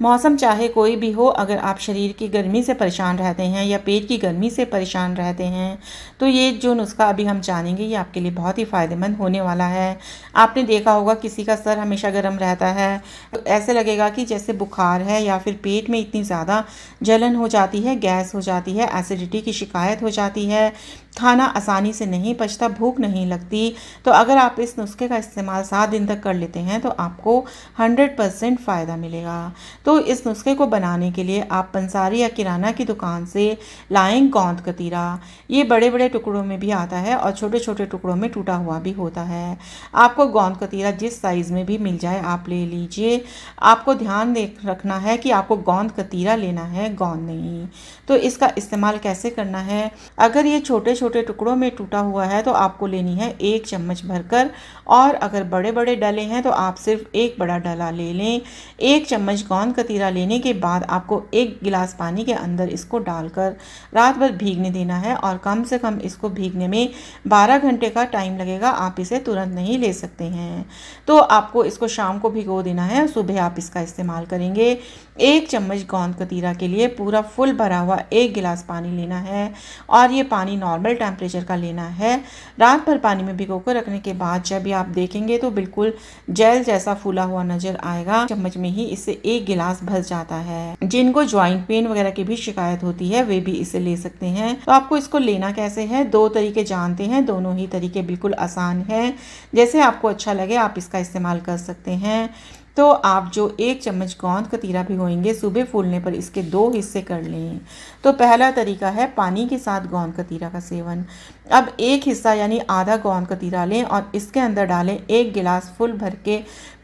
मौसम चाहे कोई भी हो, अगर आप शरीर की गर्मी से परेशान रहते हैं या पेट की गर्मी से परेशान रहते हैं तो ये जो नुस्खा अभी हम जानेंगे, ये आपके लिए बहुत ही फ़ायदेमंद होने वाला है। आपने देखा होगा किसी का सर हमेशा गर्म रहता है तो ऐसे लगेगा कि जैसे बुखार है या फिर पेट में इतनी ज़्यादा जलन हो जाती है, गैस हो जाती है, एसिडिटी की शिकायत हो जाती है, खाना आसानी से नहीं पचता, भूख नहीं लगती तो अगर आप इस नुस्खे का इस्तेमाल सात दिन तक कर लेते हैं तो आपको हंड्रेड परसेंट फ़ायदा मिलेगा। तो इस नुस्खे को बनाने के लिए आप पंसारी या किराना की दुकान से लाएँ गोंद कतीरा। ये बड़े बड़े टुकड़ों में भी आता है और छोटे छोटे टुकड़ों में टूटा हुआ भी होता है। आपको गोंद कतीरा जिस साइज़ में भी मिल जाए, आप ले लीजिए। आपको ध्यान दे रखना है कि आपको गोंद कतीरा लेना है, गोंद नहीं। तो इसका इस्तेमाल कैसे करना है? अगर ये छोटे छोटे टुकड़ों में टूटा हुआ है तो आपको लेनी है एक चम्मच भरकर और अगर बड़े बड़े डले हैं तो आप सिर्फ़ एक बड़ा डला ले लें। एक चम्मच गोंद कतीरा लेने के बाद आपको एक गिलास पानी के अंदर इसको डालकर रात भर भीगने देना है और कम से कम इसको भीगने में 12 घंटे का टाइम लगेगा। आप इसे तुरंत नहीं ले सकते हैं। तो आपको इसको शाम को भिगो देना है। सुबह आप इसका इस्तेमाल करेंगे। एक चम्मच गोंद कतीरा के लिए पूरा फुल भरा हुआ एक गिलास पानी लेना है और ये पानी नॉर्मल टेम्परेचर का लेना है। रात भर पानी में भिगो कर रखने के बाद जब भी आप देखेंगे तो बिल्कुल जेल जैसा फूला हुआ नज़र आएगा। चम्मच में ही इससे एक गिलास भर जाता है। जिनको ज्वाइंट पेन वगैरह की भी शिकायत होती है, वे भी इसे ले सकते हैं। तो आपको इसको लेना कैसे है? दो तरीके जानते हैं, दोनों ही तरीके बिल्कुल आसान है। जैसे आपको अच्छा लगे, आप इसका इस्तेमाल कर सकते हैं। तो आप जो एक चम्मच गोंद कतीरा भिगोएँगे सुबह फूलने पर इसके दो हिस्से कर लें। तो पहला तरीका है पानी के साथ गोंद कतीरा का सेवन। अब एक हिस्सा यानी आधा गोंद कतीरा लें और इसके अंदर डालें एक गिलास फुल भर के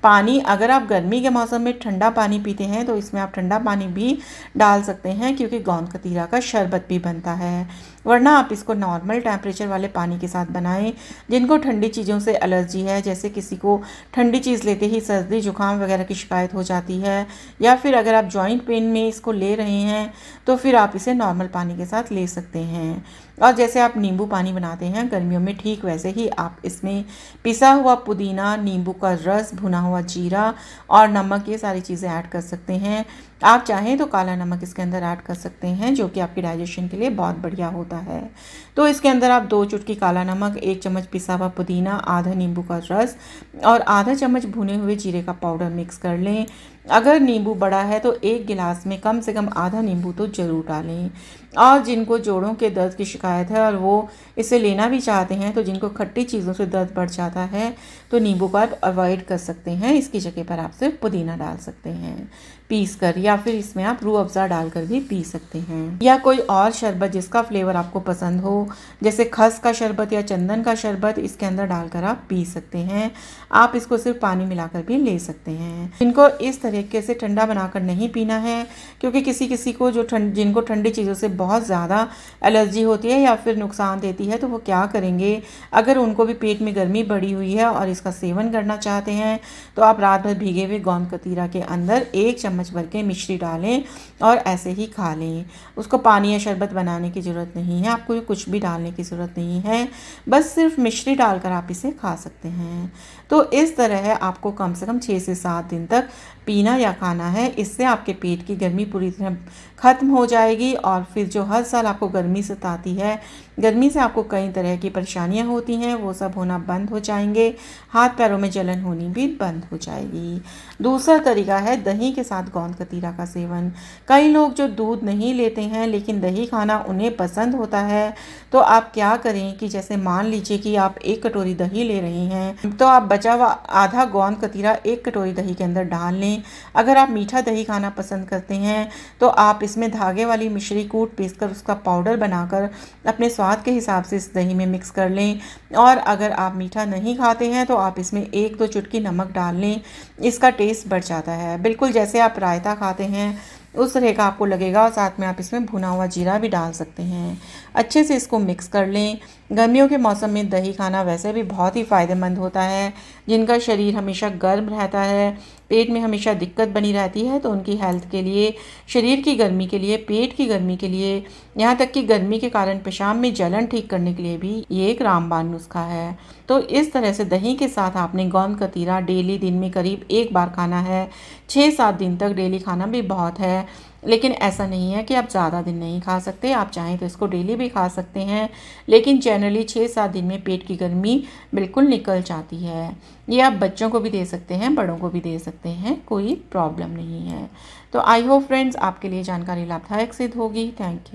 पानी, अगर आप गर्मी के मौसम में ठंडा पानी पीते हैं तो इसमें आप ठंडा पानी भी डाल सकते हैं, क्योंकि गोंद कतीरा का शरबत भी बनता है। वरना आप इसको नॉर्मल टेम्परेचर वाले पानी के साथ बनाएँ, जिनको ठंडी चीज़ों से एलर्जी है, जैसे किसी को ठंडी चीज़ लेते ही सर्दी, जुकाम वगैरह की शिकायत हो जाती है, या फिर अगर आप जॉइंट पेन में इसको ले रहे हैं तो फिर आप इसे नॉर्मल पानी के साथ ले सकते हैं। और जैसे आप नींबू पानी बनाते हैं, गर्मियों में ठीक वैसे ही आप इसमें पिसा हुआ पुदीना, नींबू का रस, भुना हुआ जीरा और नमक, ये सारी चीज़ें ऐड कर सकते हैं। आप चाहें तो काला नमक इसके अंदर ऐड कर सकते हैं, जो कि आपके डाइजेशन के लिए बहुत बढ़िया होता है। तो इसके अंदर आप दो चुटकी काला नमक, एक चम्मच पिसा हुआ पुदीना, आधा नींबू का रस और आधा चम्मच भुने हुए जीरे का पाउडर मिक्स कर लें। अगर नींबू बड़ा है तो एक गिलास में कम से कम आधा नींबू तो ज़रूर डालें। और जिनको जोड़ों के दर्द की शिकायत है और वो इसे लेना भी चाहते हैं तो जिनको खट्टी चीज़ों से दर्द बढ़ जाता है तो नींबू को आप अवॉइड कर सकते हैं। इसकी जगह पर आप सिर्फ़ पुदीना डाल सकते हैं, पीस कर, या फिर इसमें आप रू अफ़ज़ा डालकर भी पी सकते हैं। या कोई और शरबत जिसका फ्लेवर आपको पसंद हो, जैसे खस का शरबत या चंदन का शरबत, इसके अंदर डालकर आप पी सकते हैं। आप इसको सिर्फ़ पानी मिलाकर भी ले सकते हैं। इनको इस तरीके से ठंडा बनाकर नहीं पीना है, क्योंकि किसी किसी को जो ठंड, जिनको ठंडी चीज़ों से बहुत ज़्यादा एलर्जी होती है या फिर नुकसान देती है तो वो क्या करेंगे? अगर उनको भी पेट में गर्मी बढ़ी हुई है और इसका सेवन करना चाहते हैं तो आप रात भर भीगे हुए गोंद कतीरा के अंदर एक चम्मच भर के मिश्री डालें और ऐसे ही खा लें। उसको पानी या शरबत बनाने की ज़रूरत नहीं है, आपको कुछ भी डालने की ज़रूरत नहीं है, बस सिर्फ़ मिश्री डालकर आप इसे खा सकते हैं। तो इस तरह आपको कम से कम छः से सात दिन तक पीना या खाना है, इससे आपके पेट की गर्मी पूरी तरह ख़त्म हो जाएगी और फिर जो हर साल आपको गर्मी सताती है, गर्मी से आपको कई तरह की परेशानियाँ होती हैं, वो सब होना बंद हो जाएँगे, हाथ पैरों में जलन होनी भी बंद हो जाएगी। दूसरा तरीका है दही के साथ गोंद कतीरा का सेवन। कई लोग जो दूध नहीं लेते हैं, लेकिन दही खाना उन्हें पसंद होता है तो आप क्या करें कि जैसे मान लीजिए कि आप एक कटोरी दही ले रहे हैं तो आप बचा हुआ आधा गोंद कतीरा एक कटोरी दही के अंदर डाल लें अगर आप मीठा दही खाना पसंद करते हैं तो आप इसमें धागे वाली मिश्री कूट पीस कर उसका पाउडर बनाकर अपने स्वाद के हिसाब से इस दही में मिक्स कर लें। और अगर आप मीठा नहीं खाते हैं तो आप इसमें एक दो चुटकी नमक डाल लें। इसका टेस्ट बढ़ जाता है। बिल्कुल जैसे आप रायता खाते हैं, उस तरह का आपको लगेगा और साथ में आप इसमें भुना हुआ जीरा भी डाल सकते हैं। अच्छे से इसको मिक्स कर लें। गर्मियों के मौसम में दही खाना वैसे भी बहुत ही फ़ायदेमंद होता है। जिनका शरीर हमेशा गर्म रहता है पेट में हमेशा दिक्कत बनी रहती है तो उनकी हेल्थ के लिए, शरीर की गर्मी के लिए, पेट की गर्मी के लिए, यहाँ तक कि गर्मी के कारण पेशाब में जलन ठीक करने के लिए भी ये एक रामबान नुस्खा है। तो इस तरह से दही के साथ आपने गोंद तीरा डेली दिन में करीब एक बार खाना है। छः सात दिन तक डेली खाना भी बहुत है। लेकिन ऐसा नहीं है कि आप ज़्यादा दिन नहीं खा सकते, आप चाहें तो इसको डेली भी खा सकते हैं, लेकिन जनरली छः सात दिन में पेट की गर्मी बिल्कुल निकल जाती है। ये आप बच्चों को भी दे सकते हैं, बड़ों को भी दे सकते हैं, कोई प्रॉब्लम नहीं है। तो आई होप फ्रेंड्स आपके लिए जानकारी लाभदायक सिद्ध होगी। Thank you